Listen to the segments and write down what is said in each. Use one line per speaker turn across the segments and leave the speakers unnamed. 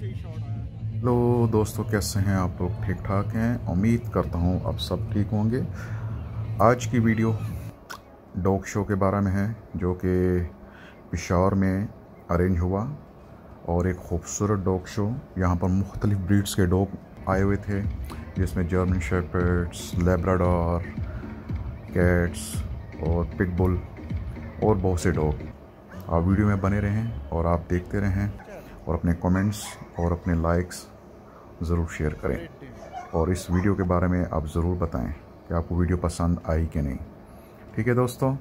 Hello दोस्तों, कैसे हैं आप लोग? ठीक ठाक हैं? उम्मीद करता हूँ अब सब ठीक होंगे। आज की वीडियो डॉग शो के बारे में है, जो कि पिशावर में अरेंज हुआ और एक खूबसूरत डॉग शो। यहाँ पर मुख्तलिफ़ ब्रीड्स के डॉग आए हुए थे, जिसमें जर्मन शेपर्ड्स, लेब्राडोर, कैट्स और पिटबुल और बहुत से डॉग। आप वीडियो में बने रहें और आप देखते रहें। और अपने कमेंट्स और अपने लाइक्स ज़रूर शेयर करें। और इस वीडियो के बारे में आप ज़रूर बताएँ कि आपको वीडियो पसंद आई कि नहीं। ठीक है दोस्तों?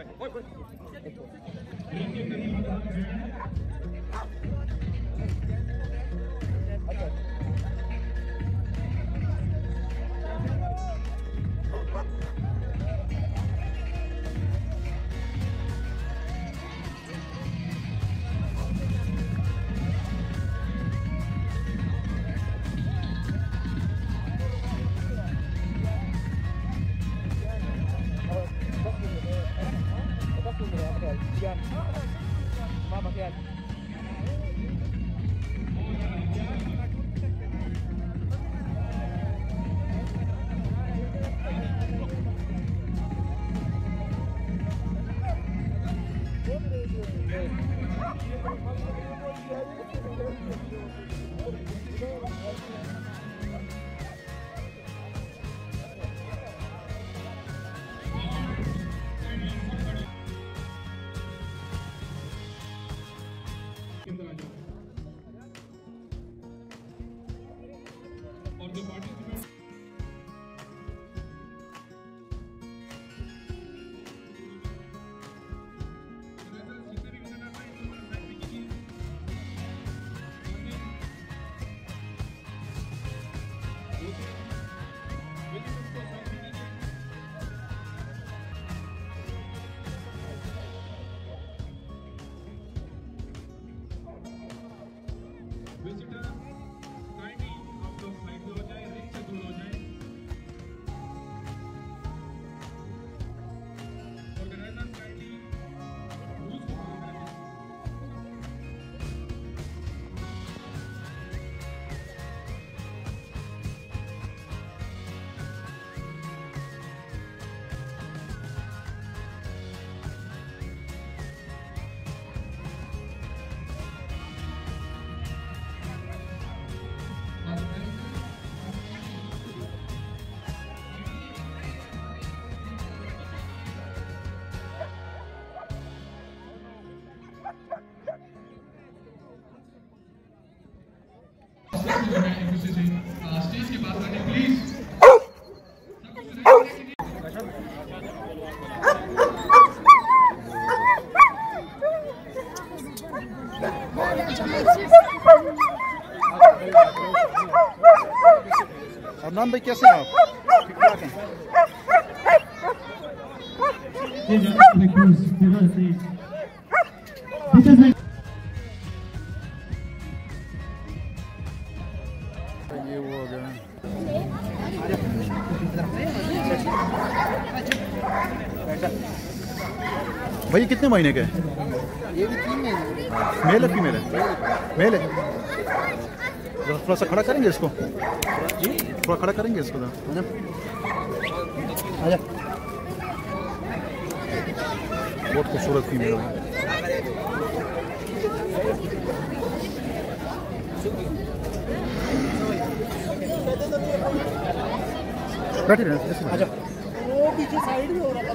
Ой, ой, ой.
अदनान भाई कैसे आप? ठीक ठाक हैं ये वो हो गया भाई कितने महीने के
ये भी तीन महीने।
मेल है फीमेल है? मेल है। थोड़ा सा खड़ा करेंगे इसको? थोड़ा खड़ा करेंगे इसको।
आजा।
बहुत खूबसूरत फीमेल है। बैठे रहे ऐसे
वो पीछे साइड में हो रहा था।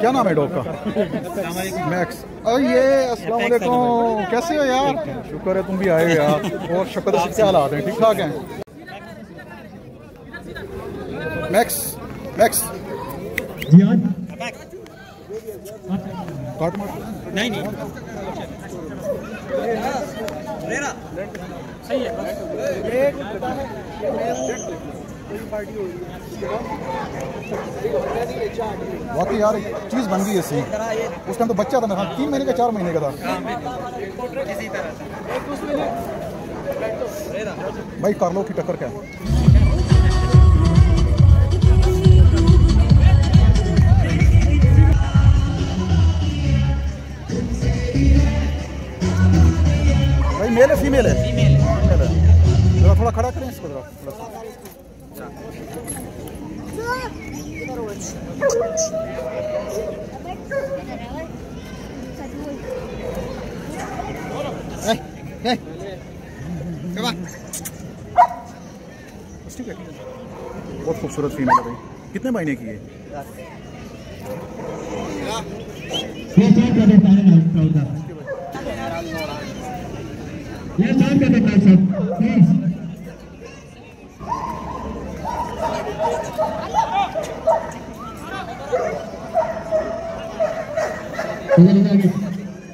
क्या नाम है डॉग का? मैक्स। अरे ये अस्सलाम वालेकुम। कैसे हो यार? शुक्र है तुम भी आए हो यार। और शक्ल से क्या हालात हैं। ठीक ठाक हैं? Max max.
जियाद
काट मार।
नहीं नहीं
वाकई यार एक चीज़ बन गई है उस टाइम तो बच्चा था मेरा तीन महीने का चार महीने का था। भाई कार्लो की टक्कर क्या? है महीने की है।
ये स्टार्ट कर दे सारे नाम क्राउड का ये स्टार्ट कर दे भाई साहब प्लीज़ इधर इधर आगे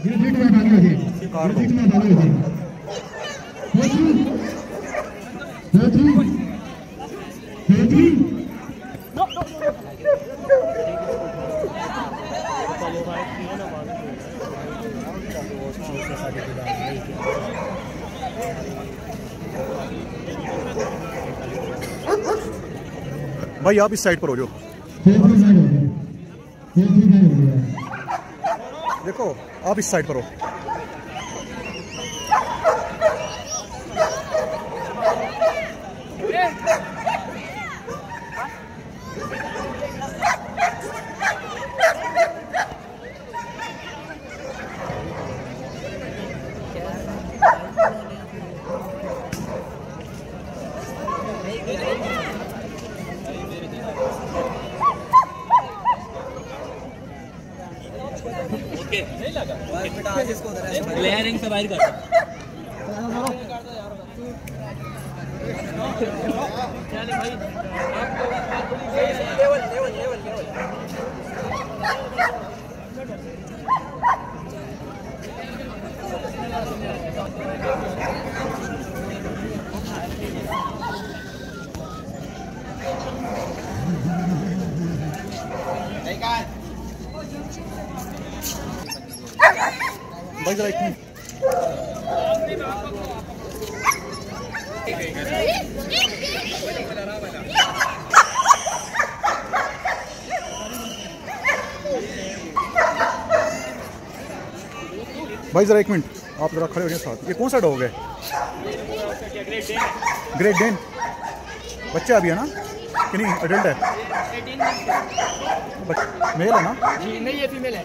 ज़ीरो थ्री टू आगे हो जाए ज़ीरो थ्री टू आगे हो जाए four three four three four three
भाई आप इस साइड पर हो जाओ। देखो आप इस साइड पर हो
लेयरिंग से बाहर कर
भाई जरा एक मिनट भाई जरा एक मिनट आप जरा खड़े हो जाए साथ। ये कौन सा डॉग है? ग्रेट डेन बच्चा अभी है ना? कि नहीं? अडल्ट है? मेल है ना?
नहीं, ये फीमेल है।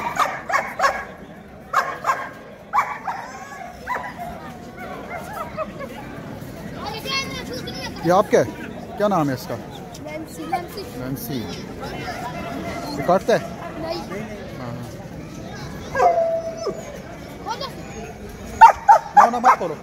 ये आपका? है क्या नाम है इसका?
नैन्सी
ये काटता है?
नहीं।
हाँ
हो।
ना ना मत करो।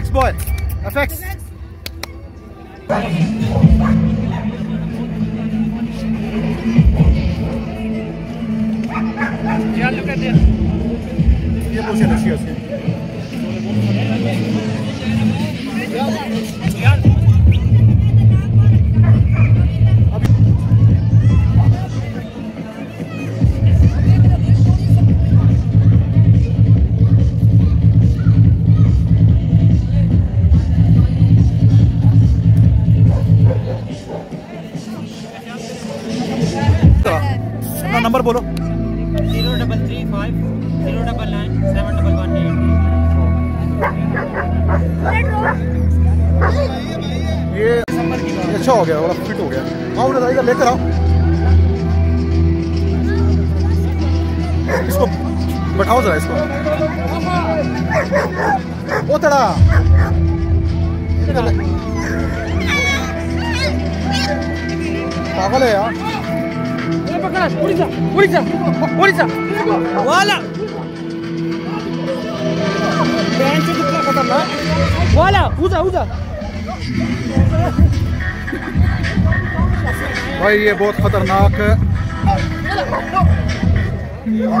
मैक्स बॉय एफएक्स ये पोजीशन अच्छी है उसकी अपना अच्छा हो गया बड़ा फिट हो गया आओ ना इधर लेकर आओ इसको बैठाओ जरा इसको ओ तड़ा पागल है यार
वाला वाला उजा उजा
भाई ये बहुत खतरनाक है ये है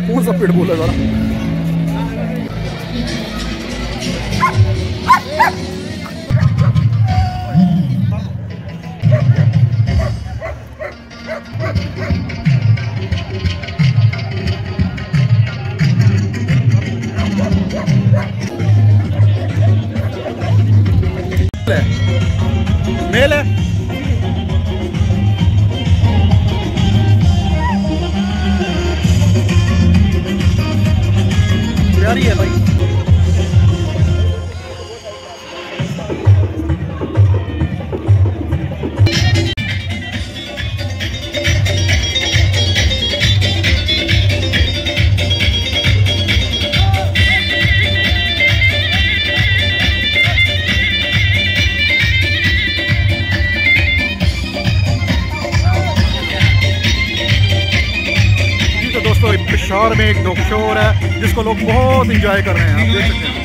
कौन सा पिटबुल है जरा प्यारी है भाई जी तो लोग बहुत इंजॉय कर रहे हैं आप देख सकते हैं।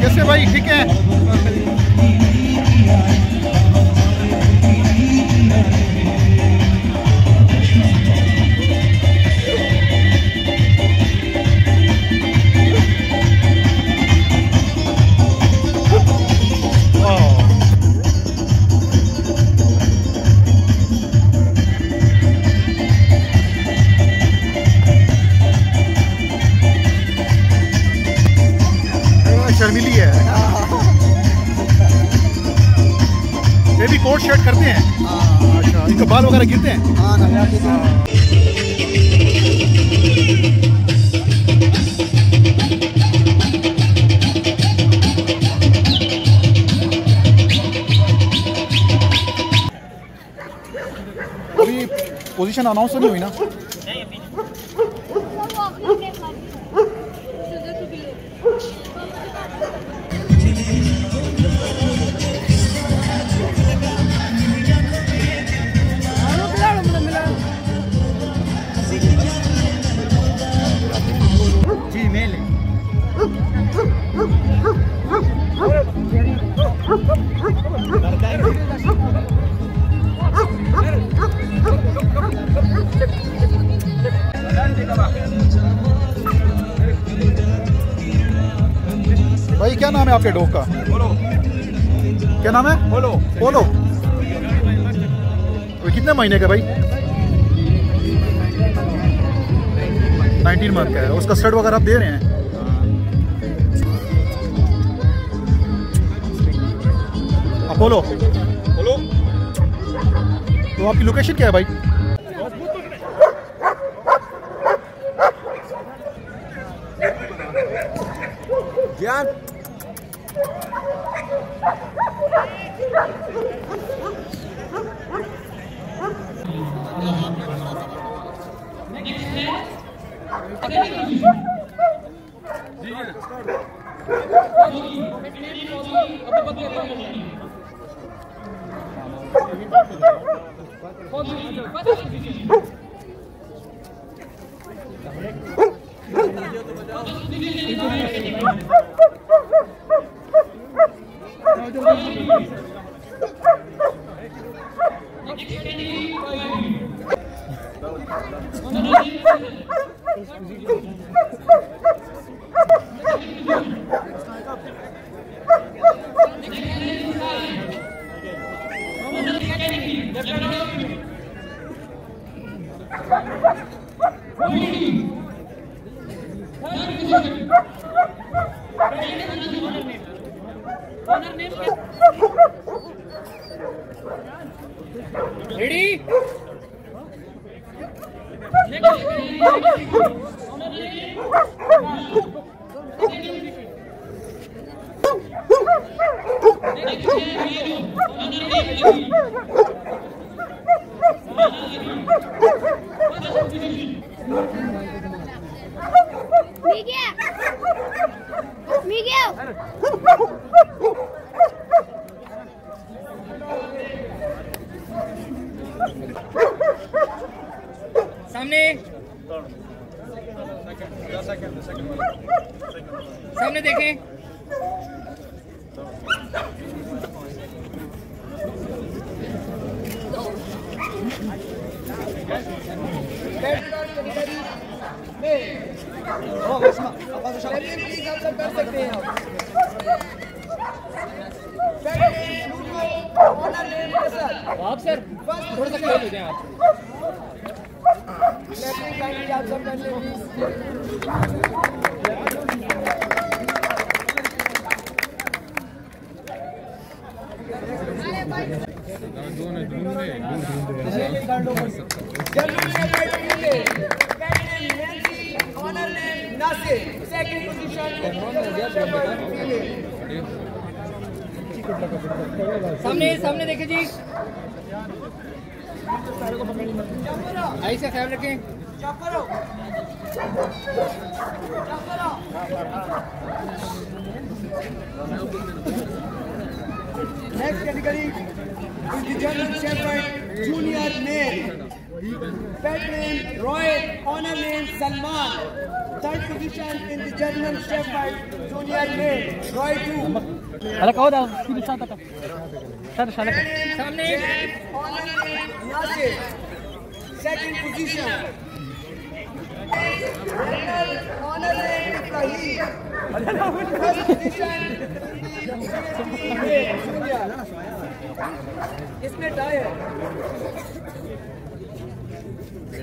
कैसा भाई ठीक है? कोट शर्ट करते हैं। अच्छा इनका बाल वगैरह गिरते हैं? अभी पोजीशन अनाउंस तो नहीं हुई ना? डॉग का क्या नाम है? पोलो पोलो तो कितने महीने का भाई? 19 मंथ का है। उसका स्टड वगैरह आप दे रहे हैं? अपोलो अपोलो तो आपकी लोकेशन क्या है भाई?
Pode
ir, pode
ir, pode ir. Excusez-moi. आप सर थोड़ा सा जाएँ आप। सामने सामने देखे जी। ऐसे ख्याल रखें।
Junior name patron royal honour name Salman
third position in the general step by junior
male Roy two अरे कहो दा किधर सा सामने सेकंड पोजीशन ऑनर ऑनर इसमें टाई है।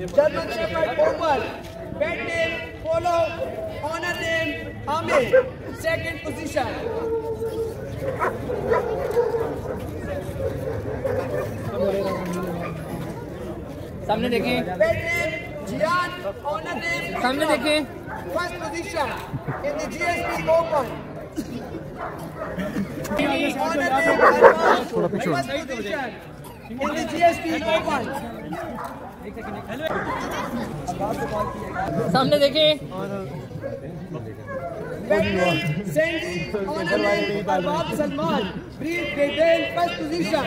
Championship by Bombard. Bad name, follow, honor name, Amir. Second
सामने
देखें जियान ऑनर नेम
सामने
देखें first position in the GSP open honour name थोड़ा पीछे
सामने देखिए
first position.